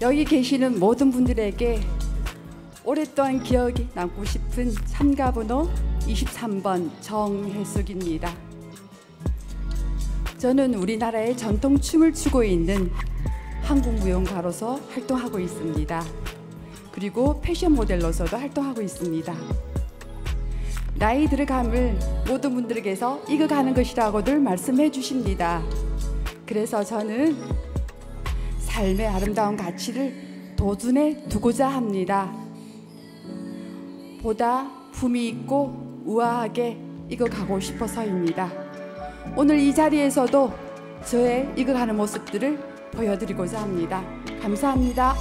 여기 계시는 모든 분들에게 오랫동안 기억이 남고 싶은 참가번호 23번 정혜숙입니다. 저는 우리나라의 전통 춤을 추고 있는 한국무용가로서 활동하고 있습니다. 그리고 패션 모델로서도 활동하고 있습니다. 나이 들어감을 모든 분들에게서 익어가는 것이라고들 말씀해 주십니다. 그래서 저는 삶의 아름다운 가치를 도준에 두고자 합니다. 보다 품위 있고 우아하게 익어가고 싶어서입니다. 오늘 이 자리에서도 저의 익어가는 모습들을 보여드리고자 합니다. 감사합니다.